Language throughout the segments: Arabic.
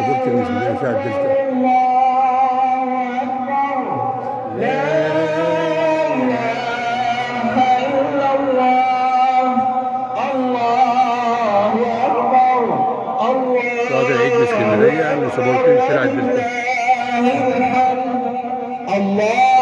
عدلته صلاة العيد باسكندرية عند سبورتين شارع عدلته الله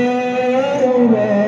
Amen.